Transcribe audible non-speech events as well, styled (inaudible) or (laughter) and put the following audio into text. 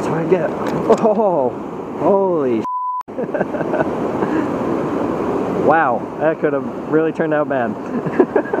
That's what I get. Oh, holy (laughs) Wow, that could have really turned out bad. (laughs)